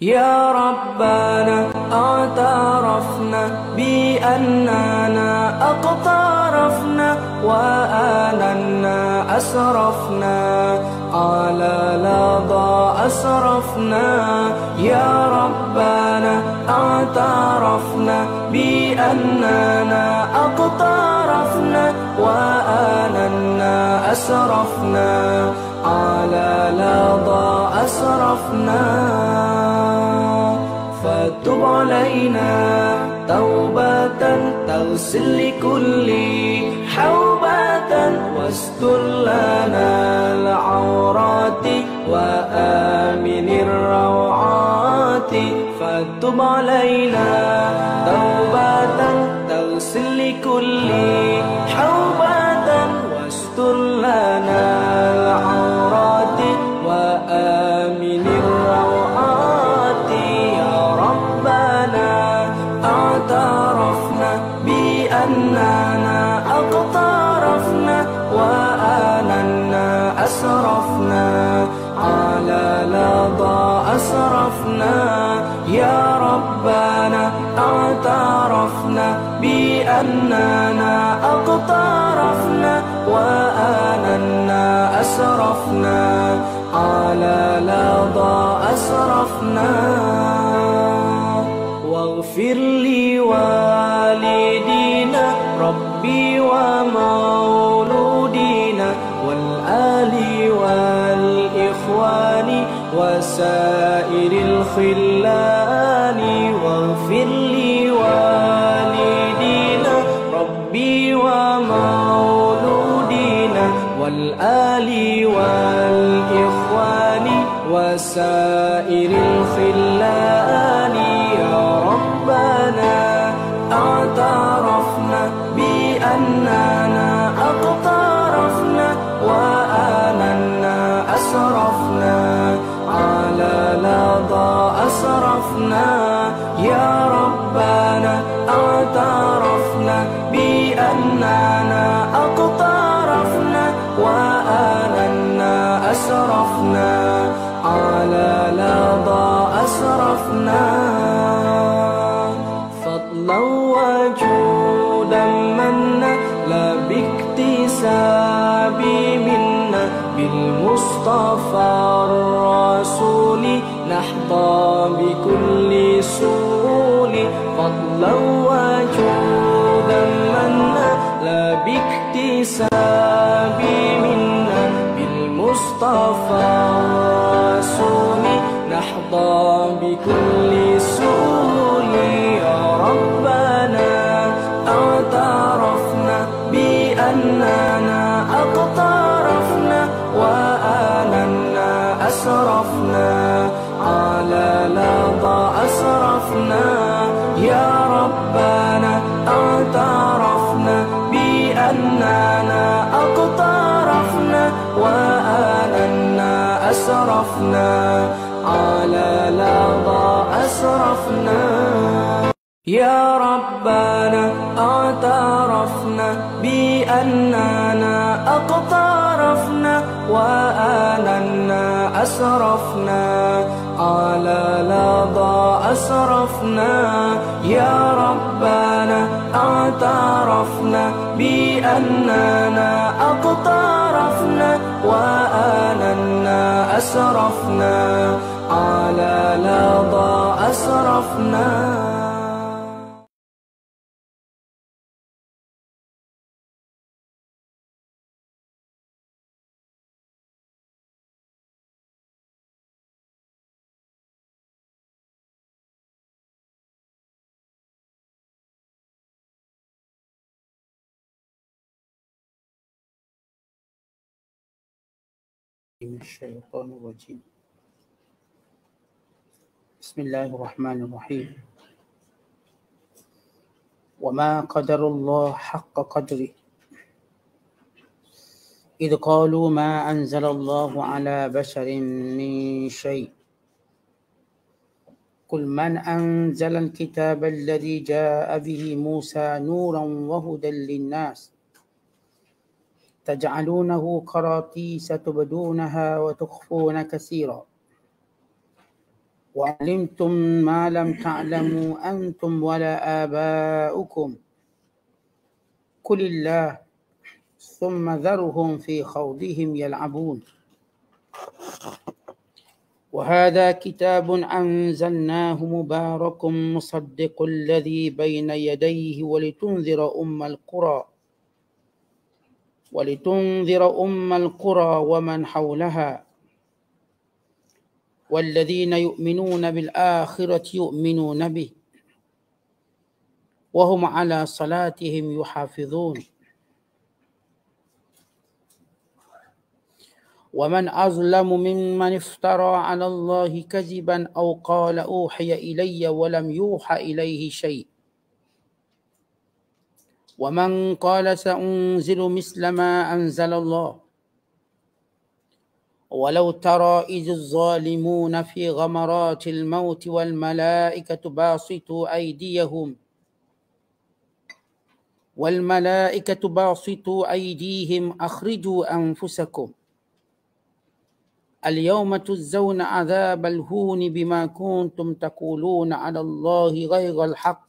يا ربنا اعترفنا بأننا أقترفنا وآننا أسرفنا على لظى أسرفنا. يا ربنا اعترفنا بأننا أقترفنا وآننا أسرفنا على لظى أسرفنا. فتب علينا توبة تغسل لكل حوبة واستر لنا العورات وآمن الروعات فتب علينا توبة تغسل لكل حوبة واستر لنا وآننا أسرفنا على لظى أسرفنا. يا ربنا اعترفنا بأننا أقترفنا وآننا أسرفنا على لظى أسرفنا. وسائر الخلان واغفر لي والدينا ربي ومولودينا والآل والإخوان وسائر na na أسرفنا على لظى أسرفنا. يا ربنا اعترفنا بأننا أقترفنا وآننا أسرفنا على لظى أسرفنا. يا ربنا اعترفنا بأننا أقترفنا وآننا أسرفنا على لظى أسرفنا. من الشيطان الرجيم. بسم الله الرحمن الرحيم. وما قدر الله حق قدره. إذ قالوا ما أنزل الله على بشر من شيء. قل من أنزل الكتاب الذي جاء به موسى نورا وهدى للناس تجعلونه قراطيس تبدونها وتخفون كثيرا. وعلمتم ما لم تعلموا أنتم ولا آباؤكم. قل الله ثم ذرهم في خوضهم يلعبون. وهذا كتاب أنزلناه مبارك مصدق الذي بين يديه ولتنذر أم القرى. ولتنذر أم القرى ومن حولها. والذين يؤمنون بالآخرة يؤمنون به. وهم على صلاتهم يحافظون. ومن أظلم ممن افترى على الله كذبا أو قال أوحي إلي ولم يوحى إليه شيء. ومن قال سأنزل مثل ما أنزل الله ولو ترى إذ الظالمون في غمرات الموت والملائكة باسطوا أيديهم والملائكة باسطوا أيديهم أخرجوا أنفسكم اليوم تجزون عذاب الهون بما كنتم تقولون على الله غير الحق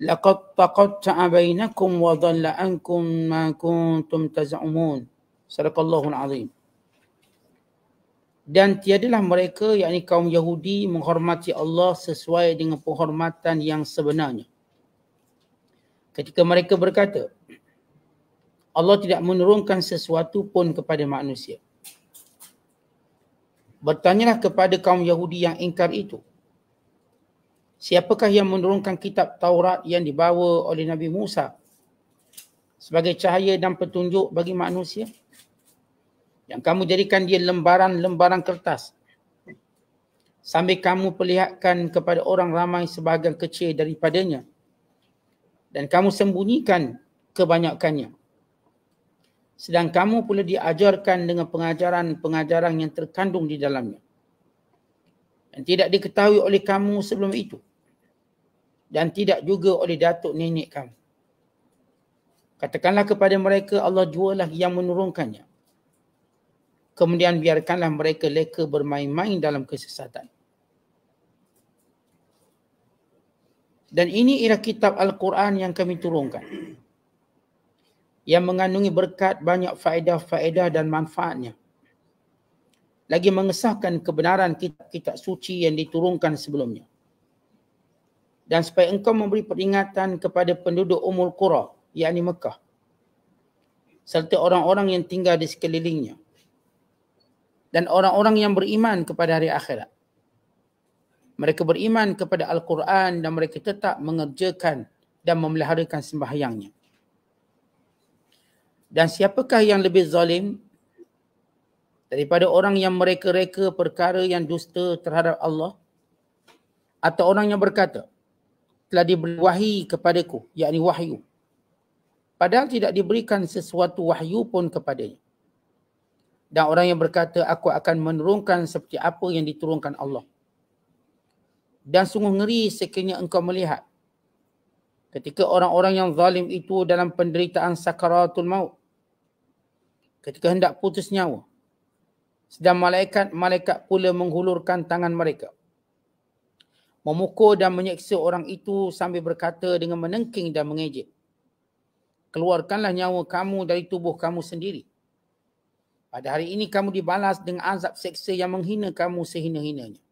لقد taqatta'a bainakum wa dhalla ما كنتم تزعمون. Taz'umun الله العظيم dan tiadalah mereka yakni kaum Yahudi menghormati Allah sesuai dengan penghormatan yang sebenarnya. Ketika mereka berkata Allah tidak menurunkan sesuatu pun kepada manusia. Bertanyalah kepada kaum Yahudi yang ingkar itu Siapakah yang menurunkan kitab Taurat yang dibawa oleh Nabi Musa sebagai cahaya dan petunjuk bagi manusia? Yang kamu jadikan dia lembaran-lembaran kertas sambil kamu perlihatkan kepada orang ramai sebahagian kecil daripadanya dan kamu sembunyikan kebanyakannya sedang kamu pula diajarkan dengan pengajaran-pengajaran yang terkandung di dalamnya. Dan tidak diketahui oleh kamu sebelum itu. Dan tidak juga oleh datuk nenek kamu. Katakanlah kepada mereka Allah jualah yang menurunkannya. Kemudian biarkanlah mereka leka bermain-main dalam kesesatan. Dan ini ialah kitab Al-Quran yang kami turunkan yang mengandungi berkat banyak faedah-faedah dan manfaatnya. Lagi mengesahkan kebenaran kitab-kitab suci yang diturunkan sebelumnya. Dan supaya engkau memberi peringatan kepada penduduk Umul Qura, yakni Mekah. Serta orang-orang yang tinggal di sekelilingnya. Dan orang-orang yang beriman kepada hari akhirat. Mereka beriman kepada Al-Quran dan mereka tetap mengerjakan dan memeliharakan sembahyangnya. Dan siapakah yang lebih zalim daripada orang yang mereka-reka perkara yang dusta terhadap Allah? Atau orang yang berkata, telah diberi wahyi kepadaku, yakni wahyu. Padahal tidak diberikan sesuatu wahyu pun kepadanya. Dan orang yang berkata, aku akan menurunkan seperti apa yang diturunkan Allah. Dan sungguh ngeri sekiranya engkau melihat ketika orang-orang yang zalim itu dalam penderitaan sakaratul maut ketika hendak putus nyawa. Sedang malaikat-malaikat pula menghulurkan tangan mereka. Memukul dan menyeksa orang itu sambil berkata dengan menengking dan mengejek. Keluarkanlah nyawa kamu dari tubuh kamu sendiri. Pada hari ini kamu dibalas dengan azab seksa yang menghina kamu sehina-hinanya.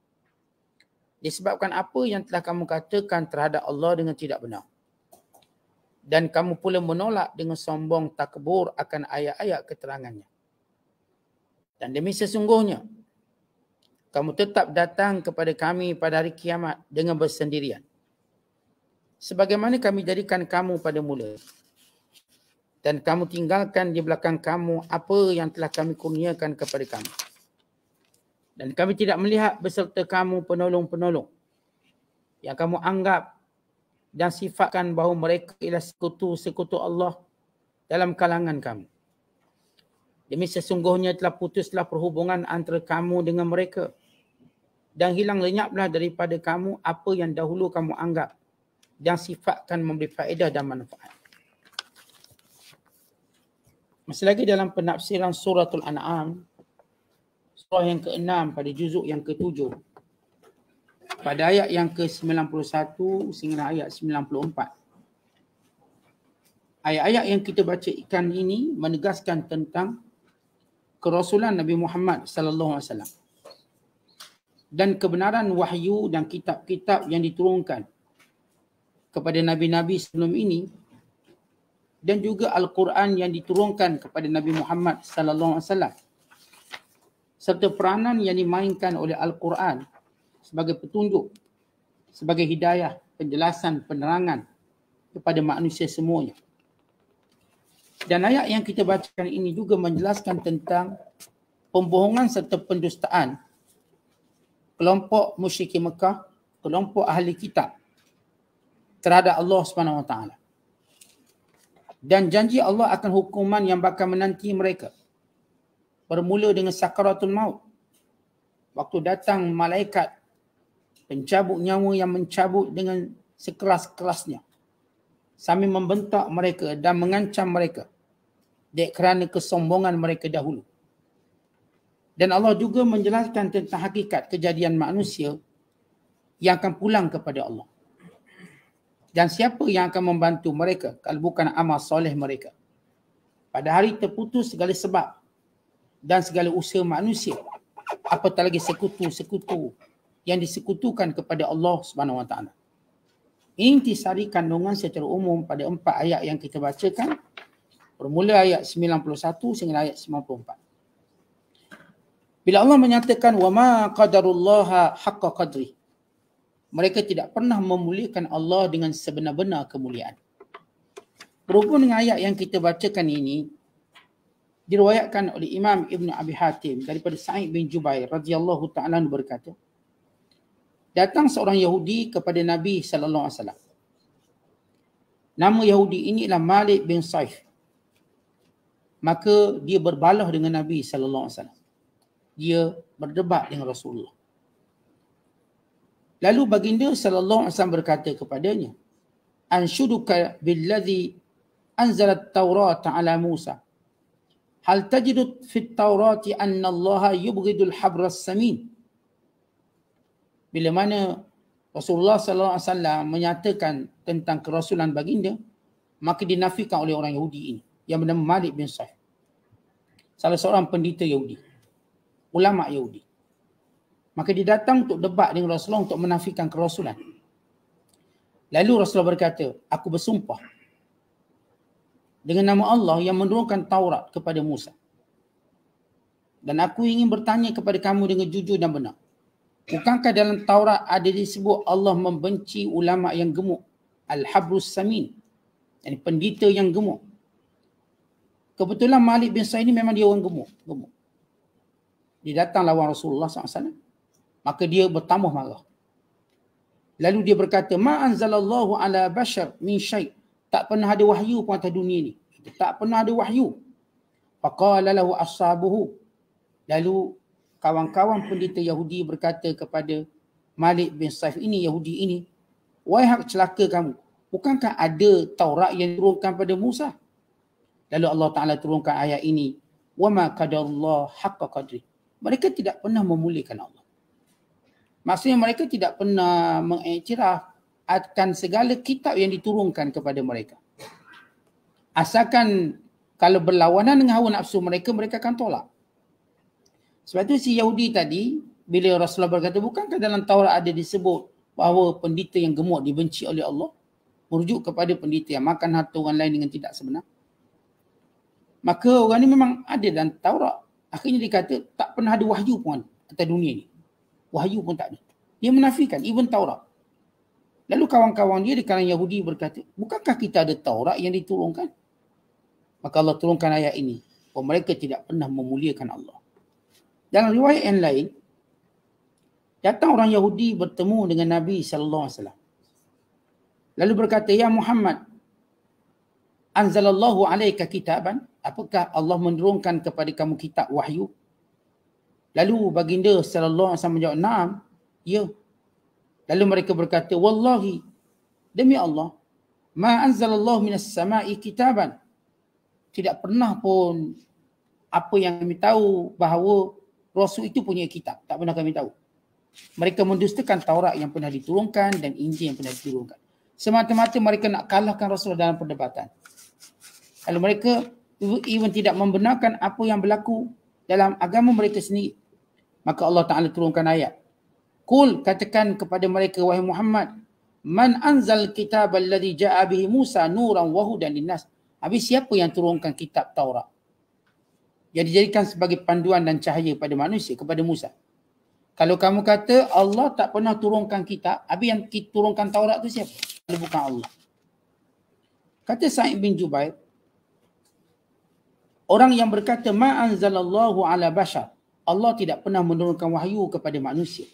Disebabkan apa yang telah kamu katakan terhadap Allah dengan tidak benar dan kamu pula menolak dengan sombong takbur akan ayat-ayat keterangannya. Dan demi sesungguhnya, kamu tetap datang kepada kami pada hari kiamat dengan bersendirian. Sebagaimana kami jadikan kamu pada mula. Dan kamu tinggalkan di belakang kamu apa yang telah kami kurniakan kepada kamu. Dan kami tidak melihat beserta kamu penolong-penolong yang kamu anggap dan sifatkan bahawa mereka ialah sekutu-sekutu Allah dalam kalangan kamu. Demi sesungguhnya telah putuslah perhubungan antara kamu dengan mereka dan hilang lenyaplah daripada kamu apa yang dahulu kamu anggap dan sifatkan memberi faedah dan manfaat. Masih lagi dalam penafsiran suratul An'am, surah yang ke-6 pada juzuk yang ke-7, pada ayat yang ke-91 sehingga ayat 94. Ayat-ayat yang kita baca ikan ini menegaskan tentang kerasulan Nabi Muhammad sallallahu alaihi wasallam dan kebenaran wahyu dan kitab-kitab yang diturunkan kepada nabi-nabi sebelum ini dan juga Al-Quran yang diturunkan kepada Nabi Muhammad sallallahu alaihi wasallam serta peranan yang dimainkan oleh Al-Quran sebagai petunjuk sebagai hidayah penjelasan penerangan kepada manusia semuanya. Dan ayat yang kita bacakan ini juga menjelaskan tentang pembohongan serta pendustaan kelompok musyrikin Mekah kelompok ahli kitab terhadap Allah Subhanahu Wa Taala. Dan janji Allah akan hukuman yang bakal menanti mereka. Bermula dengan sakaratul maut. Waktu datang malaikat pencabut nyawa yang mencabut dengan sekeras-kerasnya. Sambil membentak mereka dan mengancam mereka. Dek kerana kesombongan mereka dahulu. Dan Allah juga menjelaskan tentang hakikat kejadian manusia yang akan pulang kepada Allah. Dan siapa yang akan membantu mereka kalau bukan amal soleh mereka. Pada hari terputus segala sebab dan segala usaha manusia. Apatah lagi sekutu-sekutu yang disekutukan kepada Allah Subhanahu Wa Taala. Intisari kandungan secara umum pada empat ayat yang kita bacakan. Bermula ayat 91 sehingga ayat 94. Bila Allah menyatakan wa ma qadarullaha haqqa qadri mereka tidak pernah memuliakan Allah dengan sebenar-benar kemuliaan. Berhubung dengan ayat yang kita bacakan ini, diriwayatkan oleh Imam Ibn Abi Hatim daripada Sa'id bin Jubair radhiyallahu ta'ala berkata, datang seorang Yahudi kepada Nabi sallallahu alaihi wasallam. Nama Yahudi ini adalah Malik bin Saif. Maka dia berbalah dengan Nabi sallallahu alaihi wasallam. Dia berdebat dengan Rasulullah. Lalu baginda sallallahu alaihi wasallam berkata kepadanya, "Anshuduka billadhi anzala at-Taurat 'ala Musa. Hal tajidu fi at-Taurat anna Allah yubghidu al-habr as-samin?" Bila mana Rasulullah sallallahu alaihi wasallam menyatakan tentang kerasulan baginda, maka dinafikan oleh orang Yahudi ini yang bernama Malik bin Sa'id. Salah seorang pendeta Yahudi. Ulama Yahudi. Maka dia datang untuk debat dengan Rasulullah untuk menafikan kerasulan. Lalu Rasulullah berkata, aku bersumpah dengan nama Allah yang menurunkan Taurat kepada Musa. Dan aku ingin bertanya kepada kamu dengan jujur dan benar. Bukankah dalam Taurat ada disebut Allah membenci ulama yang gemuk? Al-Habrus Samin. Yang pendeta yang gemuk. Kebetulan Malik bin Sa'id ini memang dia orang gemuk. gemuk. Dia datang lawan Rasulullah SAW maka dia bertambah marah. Lalu dia berkata, "Ma anzalallahu ala bashar min syai." Tak pernah ada wahyu pun atas dunia ni. Tak pernah ada wahyu. Faqala lahu ashabuhu. Lalu kawan-kawan pendeta Yahudi berkata kepada Malik bin Saif ini Yahudi ini, "Wahai hak celaka kamu, bukankah ada Taurat yang turunkan pada Musa?" Lalu Allah Taala turunkan ayat ini, "Wa ma qadarallahu haqqa qadri." Mereka tidak pernah memuliakan Allah. Maksudnya mereka tidak pernah mengiktiraf akan segala kitab yang diturunkan kepada mereka. Asalkan kalau berlawanan dengan hawa nafsu mereka, mereka akan tolak. Sebab itu si Yahudi tadi, bila Rasulullah berkata, bukankah dalam Taurat ada disebut bahawa pendeta yang gemuk dibenci oleh Allah? Merujuk kepada pendeta yang makan harta orang lain dengan tidak sebenar. Maka orang ni memang ada dalam Taurat. Akhirnya dia kata, tak pernah ada wahyu pun atas dunia ni. Wahyu pun tak ada. Dia menafikan even Taurat. Lalu kawan-kawan dia di kalangan Yahudi berkata, bukankah kita ada Taurat yang diturunkan? Maka Allah turunkan ayat ini. Bahawa mereka tidak pernah memuliakan Allah. Dalam riwayat yang lain, Datang orang Yahudi bertemu dengan Nabi sallallahu alaihi wasallam. Lalu berkata, "Ya Muhammad, anzalallahu alaika kitaban?" Apakah Allah menurunkan kepada kamu kitab wahyu? Lalu baginda sallallahu alaihi wasallam menjawab, "Naam." Ya. Lalu mereka berkata, "Wallahi, demi Allah, ma anzalallahu minas sama'i kitaban." Tidak pernah pun apa yang kami tahu bahawa Rasul itu punya kitab. Tak pernah kami tahu. Mereka mendustakan Taurat yang pernah diturunkan dan Injil yang pernah diturunkan. Semata-mata mereka nak kalahkan Rasul dalam perdebatan. Kalau mereka even tidak membenarkan apa yang berlaku dalam agama mereka sendiri. Maka Allah Ta'ala turunkan ayat. Kul katakan kepada mereka wahai Muhammad. Man anzal kitab alladhi ja'a bihi Musa nuran wahudan linnas. Habis siapa yang turunkan kitab Taurat? Yang dijadikan sebagai panduan dan cahaya pada manusia kepada Musa. Kalau kamu kata Allah tak pernah turunkan kitab, habis yang turunkan Taurat tu siapa? Kalau bukan Allah. Kata Sa'id bin Jubair, orang yang berkata ma anzalallahu ala bashar, Allah tidak pernah menurunkan wahyu kepada manusia.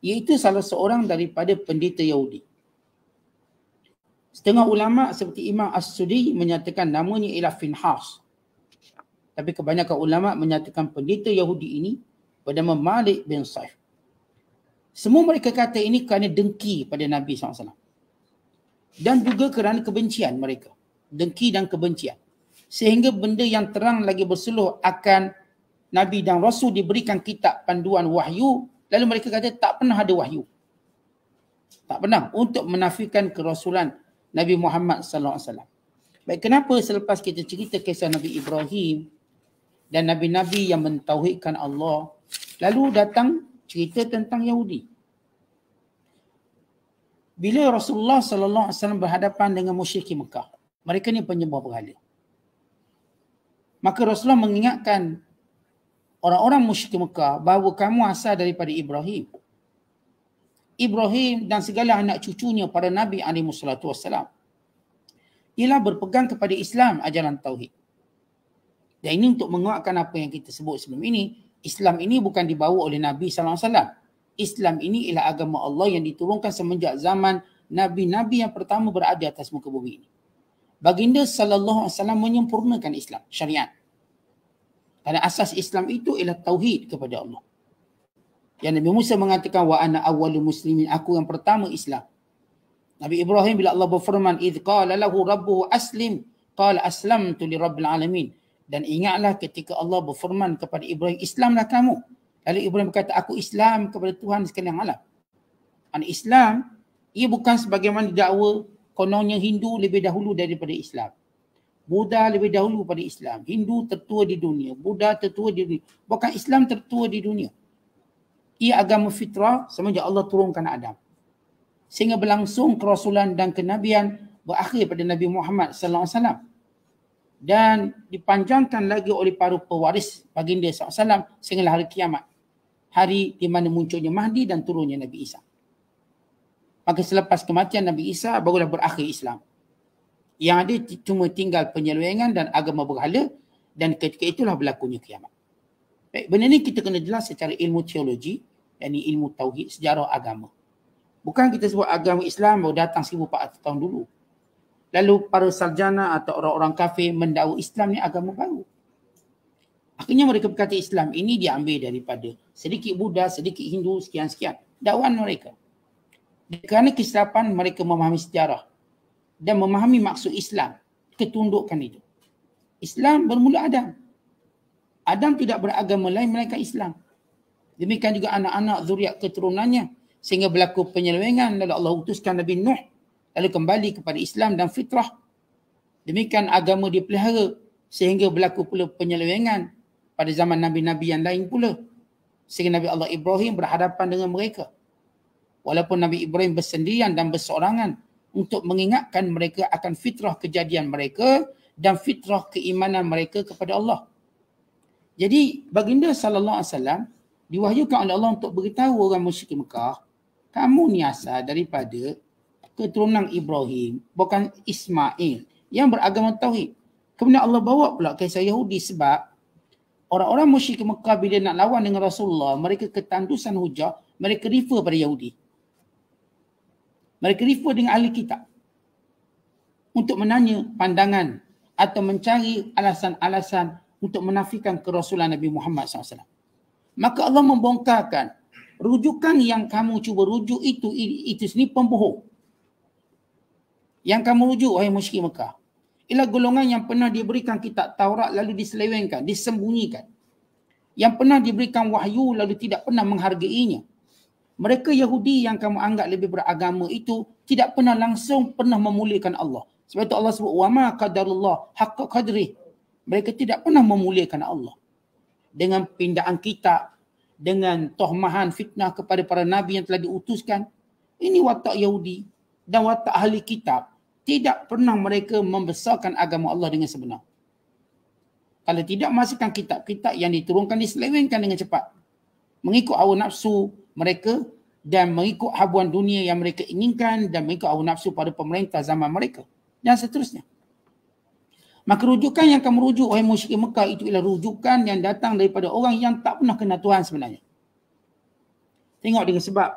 Iaitu salah seorang daripada pendeta Yahudi. Setengah ulama seperti Imam As-Sudi menyatakan namanya ialah Finhas. Tapi kebanyakan ulama menyatakan pendeta Yahudi ini bernama Malik bin Saif. Semua mereka kata ini kerana dengki pada Nabi SAW. Dan juga kerana kebencian mereka. Dengki dan kebencian. Sehingga benda yang terang lagi bersuluh akan Nabi dan Rasul diberikan kitab panduan wahyu. Lalu mereka kata tak pernah ada wahyu. Tak pernah untuk menafikan kerasulan Nabi Muhammad SAW. Baik, kenapa selepas kita cerita kisah Nabi Ibrahim dan nabi-nabi yang mentauhidkan Allah lalu datang cerita tentang Yahudi bila Rasulullah sallallahu alaihi wasallam berhadapan dengan musyrik Mekah mereka ni penyembah berhala maka Rasulullah mengingatkan orang-orang musyrik Mekah bahawa kamu asal daripada Ibrahim Ibrahim dan segala anak cucunya para nabi alaihi wasallam ialah berpegang kepada Islam ajaran tauhid dan ini untuk menguatkan apa yang kita sebut sebelum ini. Islam ini bukan dibawa oleh Nabi SAW. Islam ini ialah agama Allah yang diturunkan semenjak zaman Nabi-Nabi yang pertama berada atas muka bumi ini. Baginda sallallahu alaihi wasallam menyempurnakan Islam, syariat. Karena asas Islam itu ialah tauhid kepada Allah. Yang Nabi Musa mengatakan wa ana awwalul muslimin, aku yang pertama Islam. Nabi Ibrahim bila Allah berfirman idz qala lahu rabbuhu aslim qala aslamtu li rabbil alamin. Dan ingatlah ketika Allah berfirman kepada Ibrahim, Islamlah kamu. Lalu Ibrahim berkata, aku Islam kepada Tuhan sekalian alam. Dan Islam, ia bukan sebagaimana didakwa kononnya Hindu lebih dahulu daripada Islam. Buddha lebih dahulu pada Islam. Hindu tertua di dunia. Buddha tertua di dunia. Bukan Islam tertua di dunia. Ia agama fitrah semenjak Allah turunkan Adam. Sehingga berlangsung kerasulan dan kenabian berakhir pada Nabi Muhammad sallallahu alaihi wasallam dan dipanjangkan lagi oleh para pewaris baginda SAW sehingga hari kiamat. Hari di mana munculnya Mahdi dan turunnya Nabi Isa. Maka selepas kematian Nabi Isa barulah berakhir Islam. Yang ada cuma tinggal penyelewengan dan agama berhala dan ketika itulah berlakunya kiamat. Baik, benda ni kita kena jelas secara ilmu teologi dan ilmu tauhid sejarah agama. Bukan kita sebut agama Islam baru datang 1400 tahun dulu. Lalu para sarjana atau orang-orang kafir mendakwa Islam ni agama baru. Akhirnya mereka berkata Islam ini diambil daripada sedikit Buddha, sedikit Hindu, sekian-sekian. Dakwaan mereka. Kerana kesilapan mereka memahami sejarah dan memahami maksud Islam, ketundukan itu. Islam bermula Adam. Adam tidak beragama lain melainkan Islam. Demikian juga anak-anak zuriat keturunannya sehingga berlaku penyelewengan lalu Allah utuskan Nabi Nuh lalu kembali kepada Islam dan fitrah. Demikian agama dipelihara sehingga berlaku pula penyelewengan pada zaman Nabi-Nabi yang lain pula. Sehingga Nabi Allah Ibrahim berhadapan dengan mereka. Walaupun Nabi Ibrahim bersendirian dan berseorangan untuk mengingatkan mereka akan fitrah kejadian mereka dan fitrah keimanan mereka kepada Allah. Jadi baginda sallallahu alaihi wasallam diwahyukan oleh Allah untuk beritahu orang musyrik Mekah, kamu ni asal daripada keturunan Ibrahim, bukan Ismail yang beragama Tauhid. Kemudian Allah bawa pula kisah Yahudi sebab orang-orang musyrik Mekah bila nak lawan dengan Rasulullah, mereka ketandusan hujah mereka refer pada Yahudi. Mereka refer dengan ahli kitab untuk menanya pandangan atau mencari alasan-alasan untuk menafikan kerasulan Nabi Muhammad SAW. Maka Allah membongkarkan rujukan yang kamu cuba rujuk itu itu sendiri pembohong. Yang kamu rujuk wahai musyrik Mekah. Ialah golongan yang pernah diberikan kitab Taurat lalu diselewengkan, disembunyikan. Yang pernah diberikan wahyu lalu tidak pernah menghargainya. Mereka Yahudi yang kamu anggap lebih beragama itu tidak pernah langsung pernah memuliakan Allah. Sebab itu Allah sebut wa ma qadarullah haqqa qadri. Mereka tidak pernah memuliakan Allah. Dengan pindaan kitab, dengan tohmahan fitnah kepada para nabi yang telah diutuskan. Ini watak Yahudi dan watak ahli kitab tidak pernah mereka membesarkan agama Allah dengan sebenar. Kalau tidak masukkan kitab-kitab yang diturunkan diselewengkan dengan cepat. Mengikut hawa nafsu mereka dan mengikut habuan dunia yang mereka inginkan dan mengikut hawa nafsu pada pemerintah zaman mereka. Dan seterusnya. Maka rujukan yang kamu rujuk oleh musyrik Mekah itu ialah rujukan yang datang daripada orang yang tak pernah kenal Tuhan sebenarnya. Tengok dengan sebab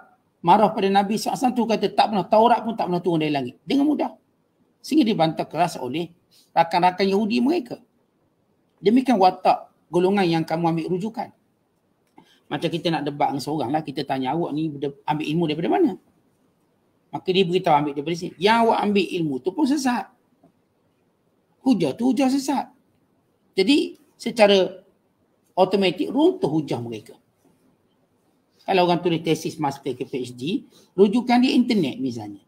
marah pada Nabi SAW tu kata tak pernah Taurat pun tak pernah turun dari langit. Dengan mudah. Sehingga dibantah keras oleh rakan-rakan Yahudi mereka. Demikian watak golongan yang kamu ambil rujukan. Macam kita nak debat dengan seorang lah, kita tanya awak ni ambil ilmu daripada mana? Maka dia beritahu ambil daripada sini. Yang awak ambil ilmu tu pun sesat. Hujah tu hujah sesat. Jadi secara automatik runtuh hujah mereka. Kalau orang tulis tesis master ke PhD, rujukan di internet misalnya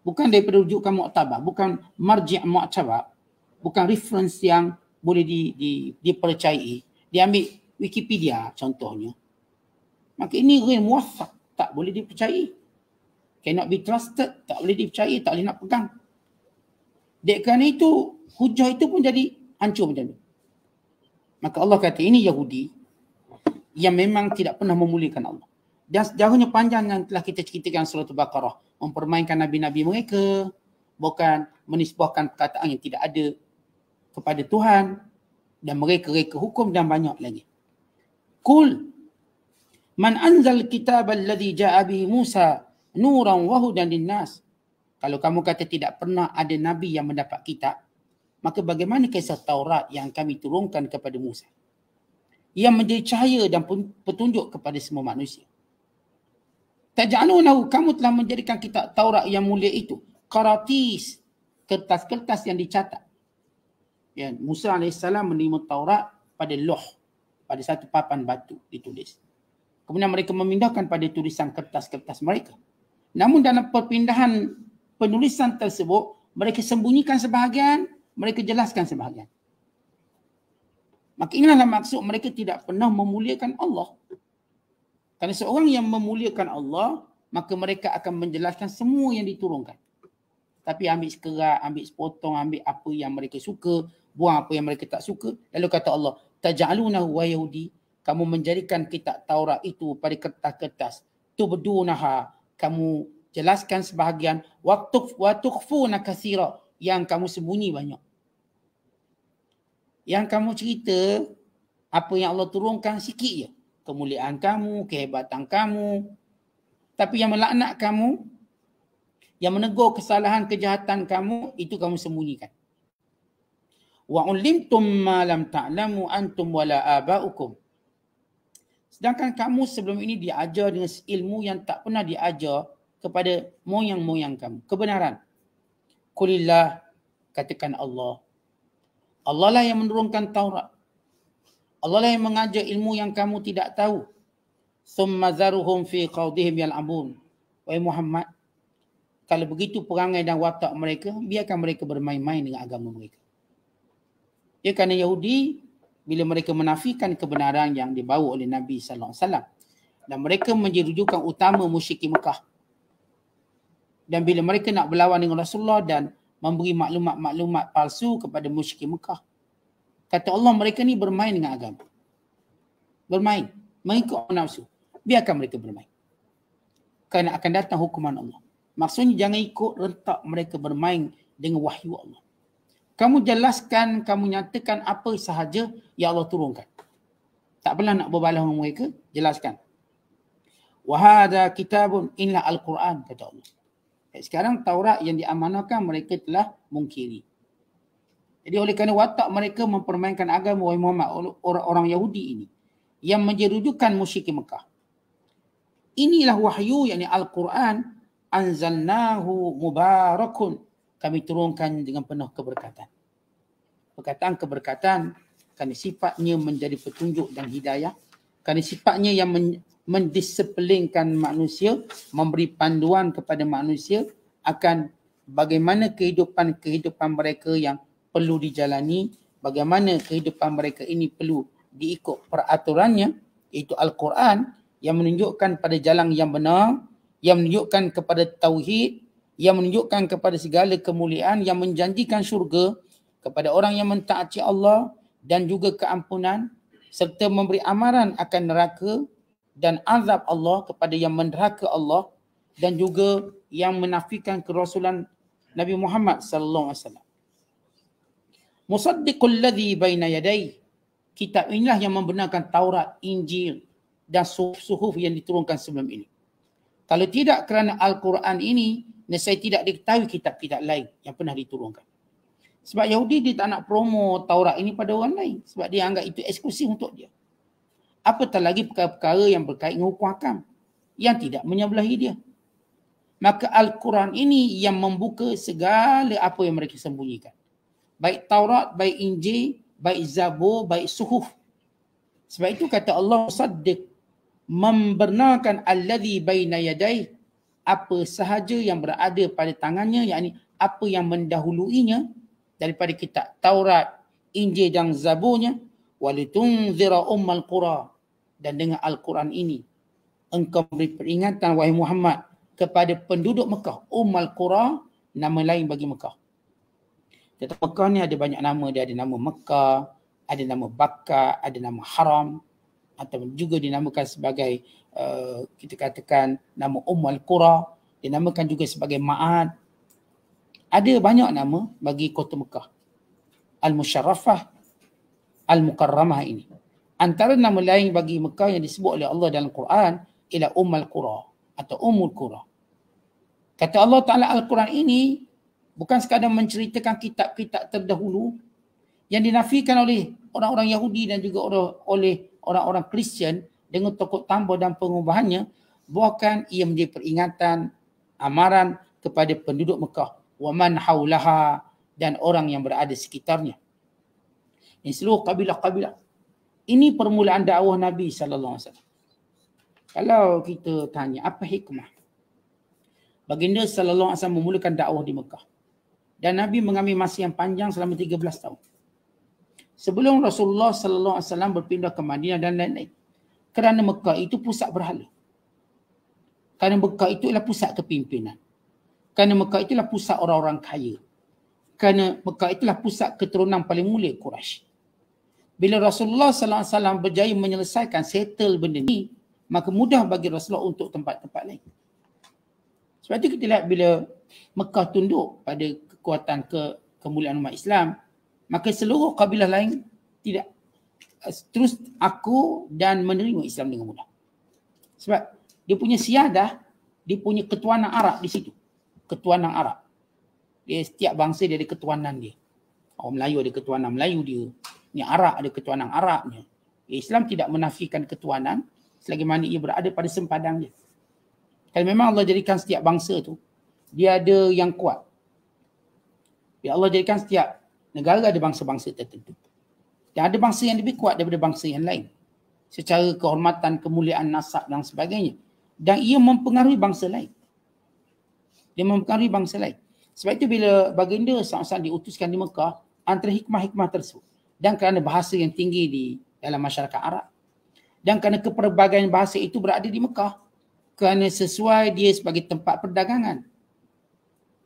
bukan daripada rujukan muktabar, bukan marji' mu'tabar, bukan reference yang boleh di, di, dipercayai. Dia ambil Wikipedia contohnya. Maka ini ghair muwaffaq, tak boleh dipercayai. Cannot be trusted, tak boleh dipercayai, tak boleh nak pegang. Dek kerana itu, hujah itu pun jadi hancur macam tu. Maka Allah kata ini Yahudi yang memang tidak pernah memuliakan Allah. Dan sejarahnya panjang yang telah kita ceritakan surat Al-Baqarah mempermainkan nabi-nabi mereka, bukan menisbahkan perkataan yang tidak ada kepada Tuhan dan mereka reka hukum dan banyak lagi. Kul man anzal kitab alladhi ja'a bihi Musa nuran wa hudan linnas. Kalau kamu kata tidak pernah ada nabi yang mendapat kitab, maka bagaimana kisah Taurat yang kami turunkan kepada Musa? Yang menjadi cahaya dan petunjuk kepada semua manusia. Taj'alunahu kamu telah menjadikan kitab Taurat yang mulia itu qaratis kertas-kertas yang dicatat. Ya, Musa AS menerima Taurat pada loh pada satu papan batu ditulis. Kemudian mereka memindahkan pada tulisan kertas-kertas mereka. Namun dalam perpindahan penulisan tersebut mereka sembunyikan sebahagian, mereka jelaskan sebahagian. Maka inilah maksud mereka tidak pernah memuliakan Allah. Kerana seorang yang memuliakan Allah, maka mereka akan menjelaskan semua yang diturunkan. Tapi ambil sekerat, ambil sepotong, ambil apa yang mereka suka, buang apa yang mereka tak suka. Lalu kata Allah, Taja'alunahu wa Yahudi, kamu menjadikan kitab Taurat itu pada kertas-kertas. Tubdunaha, kamu jelaskan sebahagian. Waktu watukfuna kasira, yang kamu sembunyi banyak. Yang kamu cerita, apa yang Allah turunkan sikit je kemuliaan kamu, kehebatan kamu. Tapi yang melaknat kamu, yang menegur kesalahan kejahatan kamu, itu kamu sembunyikan. Wa ulimtum ma lam ta'lamu antum wala aba'ukum. Sedangkan kamu sebelum ini diajar dengan ilmu yang tak pernah diajar kepada moyang-moyang kamu. Kebenaran. Kulillah, katakan Allah. Allah lah yang menurunkan Taurat. Allah lah yang mengajar ilmu yang kamu tidak tahu. Thumma zaruhum fi qawdihim yal'abun. Wahai Muhammad, kalau begitu perangai dan watak mereka, biarkan mereka bermain-main dengan agama mereka. Ya kerana Yahudi, bila mereka menafikan kebenaran yang dibawa oleh Nabi sallallahu alaihi wasallam dan mereka menjadi rujukan utama musyrik Mekah. Dan bila mereka nak berlawan dengan Rasulullah dan memberi maklumat-maklumat palsu kepada musyrik Mekah, Kata Allah mereka ni bermain dengan agama. Bermain. Mengikut nafsu. Biarkan mereka bermain. Kerana akan datang hukuman Allah. Maksudnya jangan ikut rentak mereka bermain dengan wahyu Allah. Kamu jelaskan, kamu nyatakan apa sahaja yang Allah turunkan. Tak pernah nak berbalah dengan mereka, jelaskan. Wa hadha kitabun illa al-Quran kata Allah. Sekarang Taurat yang diamanahkan mereka telah mungkiri. Jadi oleh kerana watak mereka mempermainkan agama wahai Muhammad orang-orang Yahudi ini yang menjadi rujukan musyrik Mekah. Inilah wahyu yakni Al-Quran anzalnahu mubarakun kami turunkan dengan penuh keberkatan. Perkataan keberkatan kerana sifatnya menjadi petunjuk dan hidayah. Kerana sifatnya yang men- mendisiplinkan manusia, memberi panduan kepada manusia akan bagaimana kehidupan-kehidupan mereka yang perlu dijalani, bagaimana kehidupan mereka ini perlu diikut peraturannya, iaitu Al-Quran yang menunjukkan pada jalan yang benar, yang menunjukkan kepada tauhid, yang menunjukkan kepada segala kemuliaan, yang menjanjikan syurga kepada orang yang mentaati Allah dan juga keampunan serta memberi amaran akan neraka dan azab Allah kepada yang menderhaka Allah dan juga yang menafikan kerasulan Nabi Muhammad sallallahu alaihi wasallam. Musaddiqul ladzi baina yadai. Kitab inilah yang membenarkan Taurat, Injil dan suhuf yang diturunkan sebelum ini. Kalau tidak kerana Al-Quran ini, saya tidak diketahui kitab-kitab lain yang pernah diturunkan. Sebab Yahudi dia tak nak promo Taurat ini pada orang lain. Sebab dia anggap itu eksklusif untuk dia. Apatah lagi perkara-perkara yang berkait dengan hukum hakam. Yang tidak menyebelahi dia. Maka Al-Quran ini yang membuka segala apa yang mereka sembunyikan. Baik Taurat, baik Injil, baik Zabur, baik Suhuf. Sebab itu kata Allah Saddiq membenarkan alladhi baina yadai apa sahaja yang berada pada tangannya yakni apa yang mendahuluinya daripada kitab Taurat, Injil dan Zaburnya walitunzira ummal qura dan dengan al-Quran ini engkau beri peringatan wahai Muhammad kepada penduduk Mekah ummal qura nama lain bagi Mekah. Kata Mekah ni ada banyak nama dia ada nama Mekah, ada nama Bakka, ada nama Haram atau juga dinamakan sebagai uh, kita katakan nama Ummul Qura, dinamakan juga sebagai Ma'ad ada banyak nama bagi kota Mekah. Al-Musharrafah, Al-Mukarramah ini. Antara nama lain bagi Mekah yang disebut oleh Allah dalam Quran ialah Ummul Qura atau Ummul Qura. Kata Allah Ta'ala Al-Quran ini bukan sekadar menceritakan kitab-kitab terdahulu yang dinafikan oleh orang-orang Yahudi dan juga oleh orang-orang Kristian dengan tokok tambah dan pengubahannya bahkan ia menjadi peringatan amaran kepada penduduk Mekah wa man haulaha dan orang yang berada sekitarnya. Ini seluruh kabilah-kabilah. Ini permulaan dakwah Nabi sallallahu alaihi wasallam. Kalau kita tanya apa hikmah? Baginda sallallahu alaihi wasallam memulakan dakwah di Mekah. Dan Nabi mengambil masa yang panjang selama 13 tahun. Sebelum Rasulullah sallallahu alaihi wasallam berpindah ke Madinah dan lain-lain. Kerana Mekah itu pusat berhala. Kerana Mekah itu adalah pusat kepimpinan. Kerana Mekah itulah pusat orang-orang kaya. Kerana Mekah itulah pusat keturunan paling mulia Quraisy. Bila Rasulullah sallallahu alaihi wasallam berjaya menyelesaikan settle benda ni, maka mudah bagi Rasulullah untuk tempat-tempat lain. Sebab itu kita lihat bila Mekah tunduk pada kekuatan ke kemuliaan umat Islam, maka seluruh kabilah lain tidak terus aku dan menerima Islam dengan mudah. Sebab dia punya siadah, dia punya ketuanan Arab di situ ketuanan Arab. Dia setiap bangsa dia ada ketuanan dia. Orang Melayu ada ketuanan Melayu dia. Ni Arab ada ketuanan Arabnya. Islam tidak menafikan ketuanan selagi mana ia berada pada sempadan dia. Kalau memang Allah jadikan setiap bangsa tu dia ada yang kuat. Ya Allah jadikan setiap negara ada bangsa-bangsa tertentu. Dan ada bangsa yang lebih kuat daripada bangsa yang lain. Secara kehormatan, kemuliaan nasab dan sebagainya. Dan ia mempengaruhi bangsa lain dia mempengaruhi bangsa lain. Sebab itu bila baginda SAW diutuskan di Mekah, antara hikmah-hikmah tersebut dan kerana bahasa yang tinggi di dalam masyarakat Arab dan kerana keperbagaian bahasa itu berada di Mekah kerana sesuai dia sebagai tempat perdagangan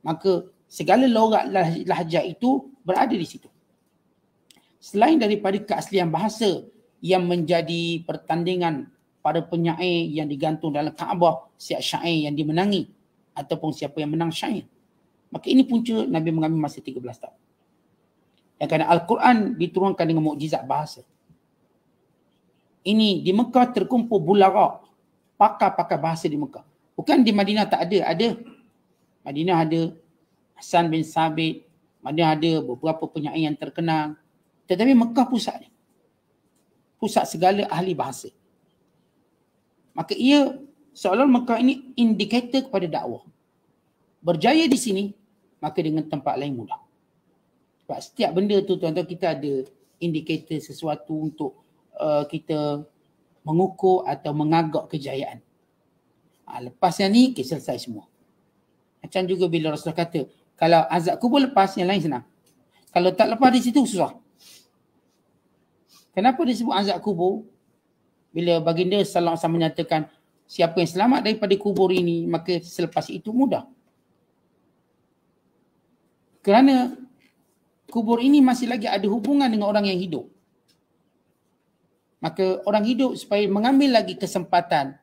maka segala logat lahjah itu berada di situ selain daripada keaslian bahasa yang menjadi pertandingan pada penyair yang digantung dalam Kaabah siap syair yang dimenangi ataupun siapa yang menang syair. Maka ini punca Nabi mengambil masa 13 tahun. Dan kerana Al-Quran diturunkan dengan mukjizat bahasa. Ini di Mekah terkumpul bulara pakar-pakar bahasa di Mekah. Bukan di Madinah tak ada, ada. Madinah ada Hasan bin Sabit, Madinah ada beberapa penyair yang terkenal. Tetapi Mekah pusat Pusat segala ahli bahasa. Maka ia seolah Mekah ini indikator kepada dakwah. Berjaya di sini, maka dengan tempat lain mudah. Sebab setiap benda tu tuan-tuan kita ada indikator sesuatu untuk uh, kita mengukur atau mengagak kejayaan. Ha, lepas yang ni, kita selesai semua. Macam juga bila Rasulullah kata, kalau azab kubur lepas, yang lain senang. Kalau tak lepas di situ, susah. Kenapa disebut azab kubur? Bila baginda salam sama menyatakan, siapa yang selamat daripada kubur ini, maka selepas itu mudah. Kerana kubur ini masih lagi ada hubungan dengan orang yang hidup. Maka orang hidup supaya mengambil lagi kesempatan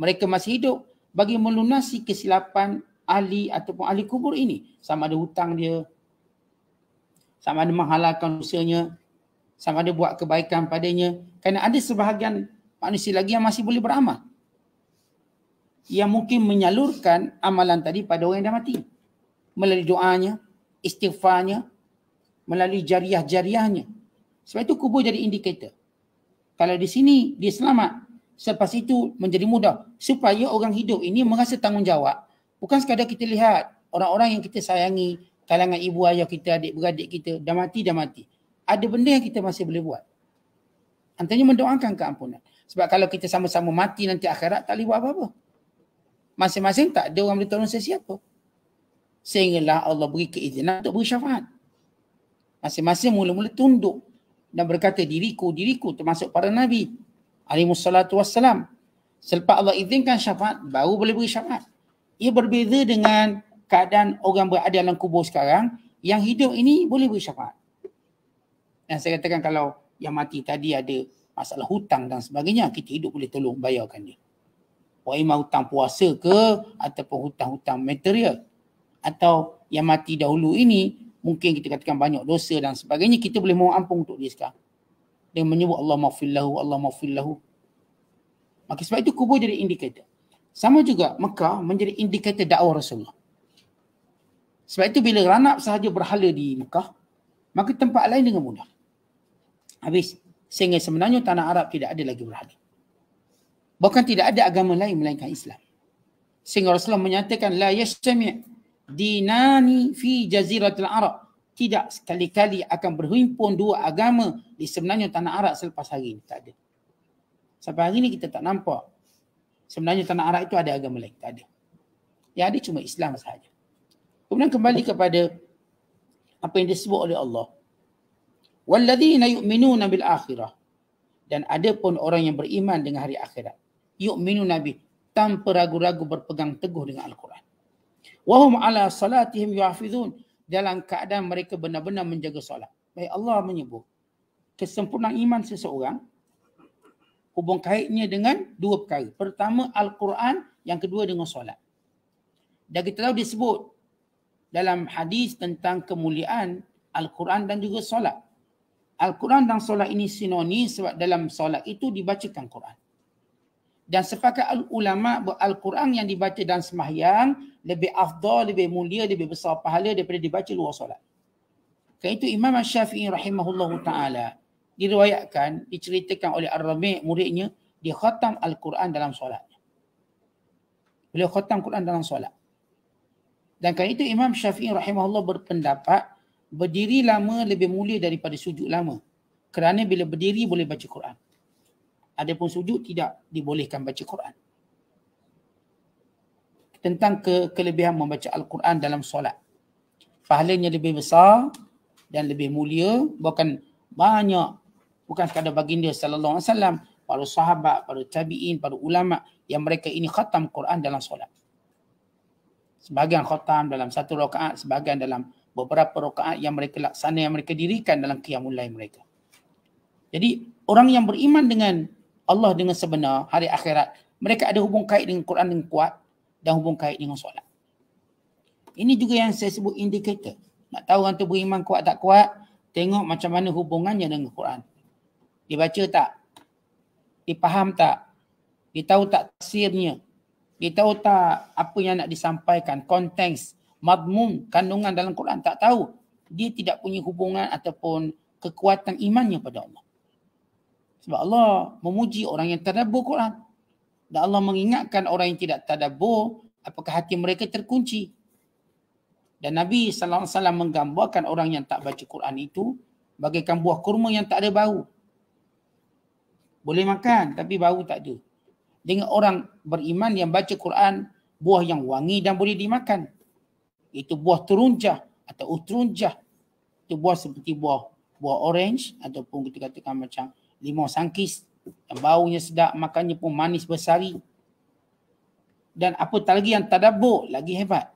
mereka masih hidup bagi melunasi kesilapan ahli ataupun ahli kubur ini. Sama ada hutang dia, sama ada menghalalkan usahanya, sama ada buat kebaikan padanya. Kerana ada sebahagian manusia lagi yang masih boleh beramal. Yang mungkin menyalurkan amalan tadi pada orang yang dah mati. Melalui doanya, istighfarnya, melalui jariah-jariahnya. Sebab itu kubur jadi indikator. Kalau di sini dia selamat, selepas itu menjadi mudah supaya orang hidup ini merasa tanggungjawab. Bukan sekadar kita lihat orang-orang yang kita sayangi, kalangan ibu ayah kita, adik-beradik kita, dah mati, dah mati. Ada benda yang kita masih boleh buat. Antaranya mendoakan keampunan. Sebab kalau kita sama-sama mati nanti akhirat, tak boleh buat apa-apa. Masing-masing tak ada orang boleh tolong sesiapa. Sehinggalah Allah beri keizinan untuk beri syafaat. Masing-masing mula-mula tunduk dan berkata diriku, diriku termasuk para Nabi. Alimussalatu wassalam. Selepas Allah izinkan syafaat, baru boleh beri syafaat. Ia berbeza dengan keadaan orang berada dalam kubur sekarang yang hidup ini boleh beri syafaat. Dan saya katakan kalau yang mati tadi ada masalah hutang dan sebagainya, kita hidup boleh tolong bayarkan dia. Wa'imah hutang puasa ke ataupun hutang-hutang material. Atau yang mati dahulu ini mungkin kita katakan banyak dosa dan sebagainya, kita boleh mohon ampun untuk dia sekarang. Dia menyebut Allah maafillahu, Allah maafillahu. Maka sebab itu kubur jadi indikator. Sama juga Mekah menjadi indikator dakwah Rasulullah. Sebab itu bila ranap sahaja berhala di Mekah, maka tempat lain dengan mudah. Habis. Sehingga sebenarnya tanah Arab tidak ada lagi berhala. Bahkan tidak ada agama lain melainkan Islam. Sehingga Rasulullah menyatakan, La yashtami' dinani fi jaziratul Arab. Tidak sekali-kali akan berhimpun dua agama di sebenarnya tanah Arab selepas hari ini. Tak ada. Sampai hari ini kita tak nampak. Sebenarnya tanah Arab itu ada agama lain. Tak ada. Yang ada cuma Islam sahaja. Kemudian kembali kepada apa yang disebut oleh Allah. Walladzina yu'minuna bil akhirah. Dan ada pun orang yang beriman dengan hari akhirat. Yu'minuna nabi tanpa ragu-ragu berpegang teguh dengan Al-Quran wahum ala salatihim yuhafizun dalam keadaan mereka benar-benar menjaga solat. Baik Allah menyebut kesempurnaan iman seseorang hubung kaitnya dengan dua perkara. Pertama Al-Quran, yang kedua dengan solat. Dan kita tahu disebut dalam hadis tentang kemuliaan Al-Quran dan juga solat. Al-Quran dan solat ini sinonim sebab dalam solat itu dibacakan Quran. Dan sepakat ulama Al-Quran yang dibaca dalam sembahyang lebih afdal, lebih mulia, lebih besar pahala daripada dibaca luar solat. Kerana itu Imam Syafi'i rahimahullah ta'ala diriwayatkan, diceritakan oleh Ar-Rabi' muridnya, dia khatam Al-Quran dalam solat. Beliau khatam Quran dalam solat. Dan kerana itu Imam Syafi'i rahimahullah berpendapat berdiri lama lebih mulia daripada sujud lama. Kerana bila berdiri boleh baca Quran. Adapun sujud tidak dibolehkan baca Quran. Tentang ke kelebihan membaca Al-Quran dalam solat. Pahalanya lebih besar dan lebih mulia. Bukan banyak. Bukan sekadar baginda sallallahu alaihi wasallam. Para sahabat, para tabi'in, para ulama yang mereka ini khatam Quran dalam solat. Sebahagian khatam dalam satu rakaat, sebahagian dalam beberapa rakaat yang mereka laksana, yang mereka dirikan dalam qiyamul mereka. Jadi orang yang beriman dengan Allah dengan sebenar hari akhirat mereka ada hubung kait dengan Quran yang kuat dan hubung kait dengan solat. Ini juga yang saya sebut indikator. Nak tahu orang tu beriman kuat tak kuat, tengok macam mana hubungannya dengan Quran. Dibaca tak? Dipaham tak? Dia tahu tak tafsirnya. Dia tahu tak apa yang nak disampaikan, konteks, madmun, kandungan dalam Quran. Tak tahu. Dia tidak punya hubungan ataupun kekuatan imannya pada Allah. Sebab Allah memuji orang yang tadabbur Quran. Dan Allah mengingatkan orang yang tidak tadabbur apakah hati mereka terkunci. Dan Nabi sallallahu alaihi wasallam menggambarkan orang yang tak baca Quran itu bagaikan buah kurma yang tak ada bau. Boleh makan tapi bau tak ada. Dengan orang beriman yang baca Quran, buah yang wangi dan boleh dimakan. Itu buah turunjah atau utrunjah. Itu buah seperti buah buah orange ataupun kita katakan macam limau sangkis yang baunya sedap, makannya pun manis bersari. Dan apa tak lagi yang tadabbur lagi hebat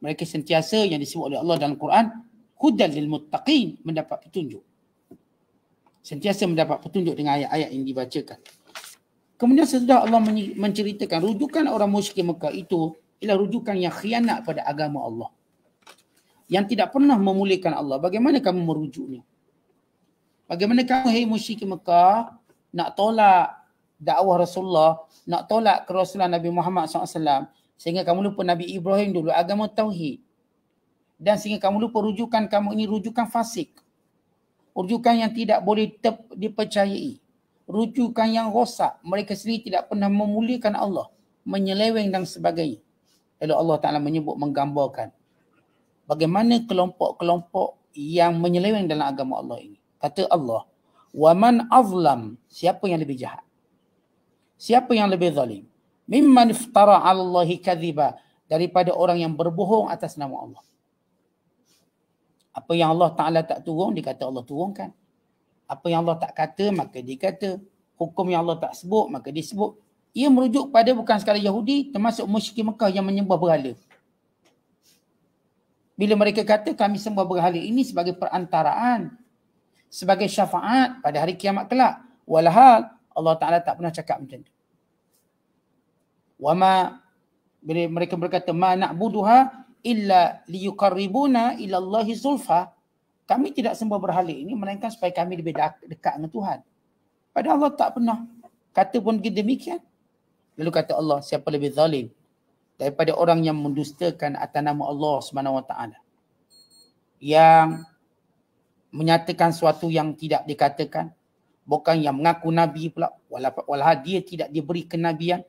mereka sentiasa yang disebut oleh Allah dalam Quran hudal lil muttaqin mendapat petunjuk sentiasa mendapat petunjuk dengan ayat-ayat yang dibacakan kemudian sesudah Allah menceritakan rujukan orang musyrik Mekah itu ialah rujukan yang khianat pada agama Allah yang tidak pernah memulihkan Allah bagaimana kamu merujuknya bagaimana kamu hai musyrik Mekah nak tolak dakwah Rasulullah nak tolak kerasulan Nabi Muhammad SAW Sehingga kamu lupa Nabi Ibrahim dulu agama Tauhid. Dan sehingga kamu lupa rujukan kamu ini rujukan fasik. Rujukan yang tidak boleh tep, dipercayai. Rujukan yang rosak. Mereka sendiri tidak pernah memulihkan Allah. Menyeleweng dan sebagainya. Lalu Allah Ta'ala menyebut menggambarkan. Bagaimana kelompok-kelompok yang menyeleweng dalam agama Allah ini. Kata Allah. Waman azlam. Siapa yang lebih jahat? Siapa yang lebih zalim? mimman iftara Allahi kadhiba daripada orang yang berbohong atas nama Allah. Apa yang Allah Taala tak turun dikata Allah turunkan. Apa yang Allah tak kata maka dikata. Hukum yang Allah tak sebut maka disebut. Ia merujuk pada bukan sekadar Yahudi termasuk musyrik Mekah yang menyembah berhala. Bila mereka kata kami sembah berhala ini sebagai perantaraan sebagai syafaat pada hari kiamat kelak. Walhal Allah Taala tak pernah cakap macam tu wama bila mereka berkata ma na'buduha illa liyuqarribuna ila Allahi zulfa kami tidak sembah berhala ini melainkan supaya kami lebih dekat dengan Tuhan padahal Allah tak pernah kata pun demikian lalu kata Allah siapa lebih zalim daripada orang yang mendustakan atas nama Allah Subhanahu wa taala yang menyatakan sesuatu yang tidak dikatakan bukan yang mengaku nabi pula walaupun dia tidak diberi kenabian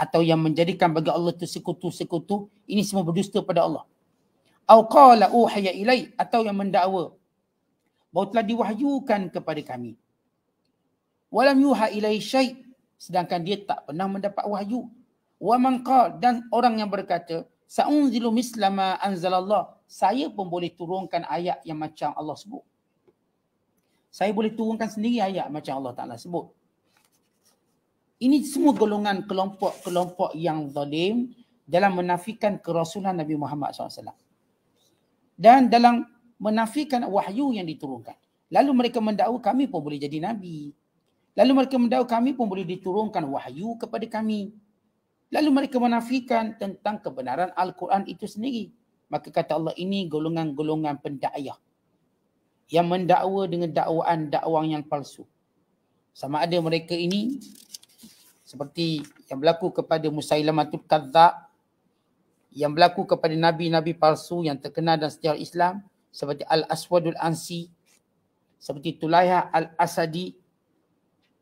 atau yang menjadikan bagi Allah itu sekutu-sekutu ini semua berdusta pada Allah. Au qala uhya ilai atau yang mendakwa bahawa telah diwahyukan kepada kami. Walam yuha ilai syai sedangkan dia tak pernah mendapat wahyu. Wa man dan orang yang berkata sa'unzilu mislama anzalallah saya pun boleh turunkan ayat yang macam Allah sebut. Saya boleh turunkan sendiri ayat macam Allah Taala sebut. Ini semua golongan kelompok-kelompok yang zalim dalam menafikan kerasulan Nabi Muhammad SAW. Dan dalam menafikan wahyu yang diturunkan. Lalu mereka mendakwa kami pun boleh jadi Nabi. Lalu mereka mendakwa kami pun boleh diturunkan wahyu kepada kami. Lalu mereka menafikan tentang kebenaran Al-Quran itu sendiri. Maka kata Allah ini golongan-golongan pendakwah yang mendakwa dengan dakwaan dakwang yang palsu. Sama ada mereka ini seperti yang berlaku kepada Musailamatul Kadzab yang berlaku kepada nabi-nabi palsu yang terkenal dalam sejarah Islam seperti Al-Aswadul Ansi seperti Tulaiha Al-Asadi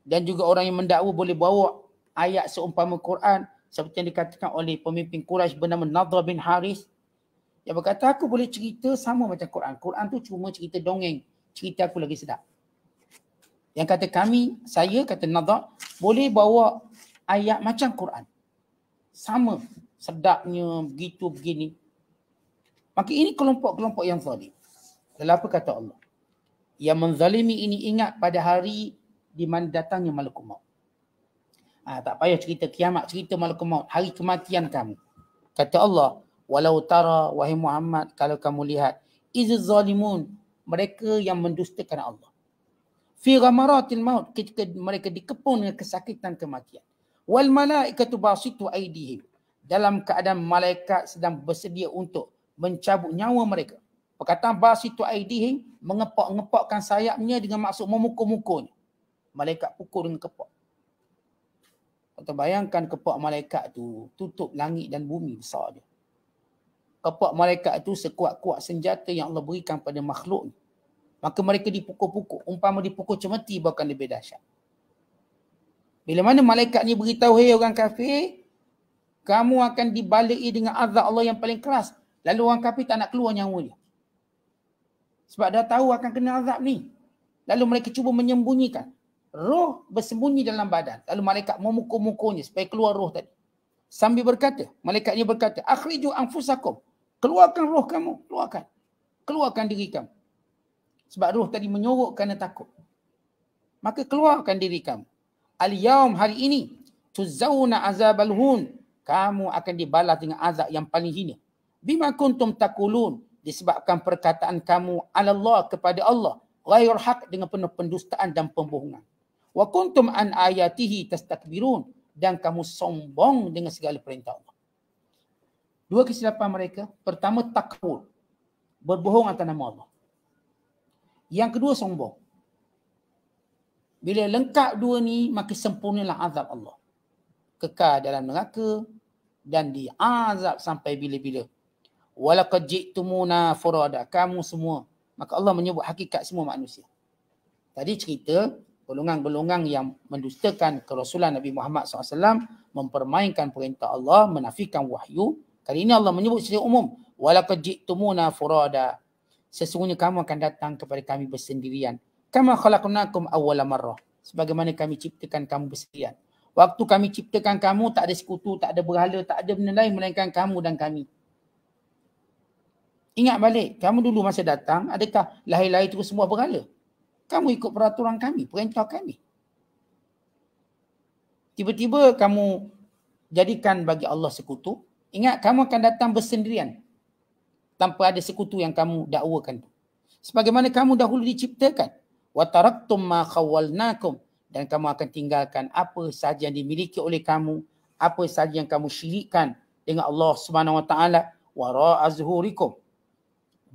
dan juga orang yang mendakwa boleh bawa ayat seumpama Quran seperti yang dikatakan oleh pemimpin Quraisy bernama Nadra bin Haris yang berkata aku boleh cerita sama macam Quran. Quran tu cuma cerita dongeng. Cerita aku lagi sedap. Yang kata kami, saya kata Nadra boleh bawa ayat macam Quran. Sama sedapnya begitu begini. Maka ini kelompok-kelompok yang zalim. Lalu apa kata Allah? Yang menzalimi ini ingat pada hari di mana datangnya malakul maut. Ha, tak payah cerita kiamat, cerita malakul maut. Hari kematian kamu. Kata Allah, walau tara wahai Muhammad kalau kamu lihat iz zalimun mereka yang mendustakan Allah. Fi ghamaratil maut ketika mereka dikepung dengan kesakitan kematian wal malaikatu basitu aidihim dalam keadaan malaikat sedang bersedia untuk mencabut nyawa mereka perkataan basitu aidihim mengepak-ngepakkan sayapnya dengan maksud memukul-mukulnya malaikat pukul dengan kepak Atau bayangkan kepak malaikat tu tutup langit dan bumi besar dia. Kepak malaikat tu sekuat-kuat senjata yang Allah berikan pada makhluk ni. Maka mereka dipukul-pukul. Umpama dipukul cemeti bahkan lebih dahsyat. Bila mana malaikat ni beritahu, hei orang kafir, kamu akan dibalai dengan azab Allah yang paling keras. Lalu orang kafir tak nak keluar nyawa dia. Sebab dah tahu akan kena azab ni. Lalu mereka cuba menyembunyikan. Roh bersembunyi dalam badan. Lalu malaikat memukul-mukulnya supaya keluar roh tadi. Sambil berkata, malaikatnya berkata, Akhriju anfusakum. Keluarkan roh kamu. Keluarkan. Keluarkan diri kamu. Sebab roh tadi menyorok kerana takut. Maka keluarkan diri kamu. Al-yawm hari ini. Tuzawna azabal hun. Kamu akan dibalas dengan azab yang paling hina. Bima kuntum takulun disebabkan perkataan kamu Allah kepada Allah ghair haq dengan penuh pendustaan dan pembohongan. Wa kuntum an ayatihi tastakbirun dan kamu sombong dengan segala perintah Allah. Dua kesilapan mereka. Pertama takbur. Berbohong atas nama Allah. Yang kedua sombong. Bila lengkap dua ni maka sempurnalah azab Allah. Kekal dalam neraka dan diazab sampai bila-bila walaqad ji'tumuna furada kamu semua maka Allah menyebut hakikat semua manusia tadi cerita golongan-golongan yang mendustakan kerasulan Nabi Muhammad SAW mempermainkan perintah Allah menafikan wahyu. Kali ini Allah menyebut secara umum walaqad ji'tumuna furada. Sesungguhnya kamu akan datang kepada kami bersendirian. Kama khalaqnakum awwala marrah. Sebagaimana kami ciptakan kamu bersendirian. Waktu kami ciptakan kamu tak ada sekutu tak ada berhala tak ada benda lain melainkan kamu dan kami. Ingat balik, kamu dulu masa datang, adakah lahir-lahir itu semua berhala? Kamu ikut peraturan kami, perintah kami. Tiba-tiba kamu jadikan bagi Allah sekutu, ingat kamu akan datang bersendirian tanpa ada sekutu yang kamu dakwakan. Sebagaimana kamu dahulu diciptakan. Taraktum ma khawalnakum dan kamu akan tinggalkan apa sahaja yang dimiliki oleh kamu, apa sahaja yang kamu syirikkan dengan Allah Subhanahu wa taala azhurikum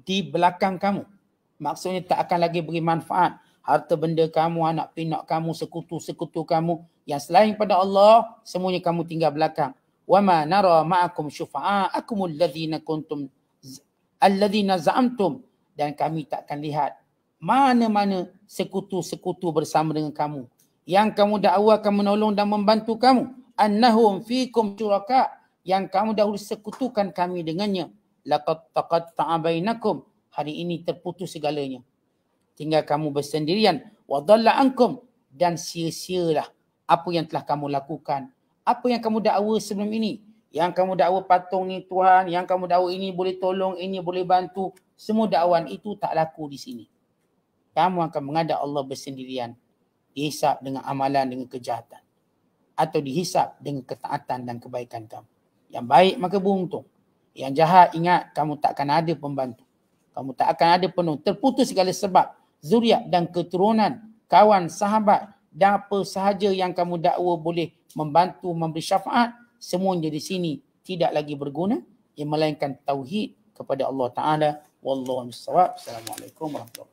di belakang kamu. Maksudnya tak akan lagi beri manfaat harta benda kamu, anak pinak kamu, sekutu-sekutu kamu yang selain pada Allah, semuanya kamu tinggal belakang. Wa ma nara ma'akum syufa'akum alladhina kuntum alladhina za'amtum. Dan kami takkan lihat mana-mana sekutu-sekutu bersama dengan kamu. Yang kamu dakwa akan menolong dan membantu kamu. Annahum fikum syuraka. Yang kamu dahulu sekutukan kami dengannya. Laqad taqatta'a bainakum. Hari ini terputus segalanya tinggal kamu bersendirian. Wa dhalla ankum. Dan sia-sialah apa yang telah kamu lakukan. Apa yang kamu dakwa sebelum ini? Yang kamu dakwa patung ni Tuhan. Yang kamu dakwa ini boleh tolong ini boleh bantu. Semua dakwan itu tak laku di sini. Kamu akan menghadap Allah bersendirian. Dihisap dengan amalan dengan kejahatan. Atau dihisap dengan ketaatan dan kebaikan kamu. Yang baik maka beruntung. Yang jahat ingat kamu tak akan ada pembantu. Kamu tak akan ada penuh. Terputus segala sebab. Zuriat dan keturunan, kawan, sahabat dan apa sahaja yang kamu dakwa boleh membantu, memberi syafaat. Semuanya di sini tidak lagi berguna. Yang melainkan tauhid kepada Allah Ta'ala. Wallahualam. Assalamualaikum warahmatullahi